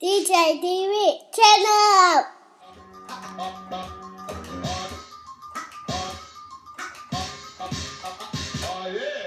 DJ TV channel. Oh, yeah.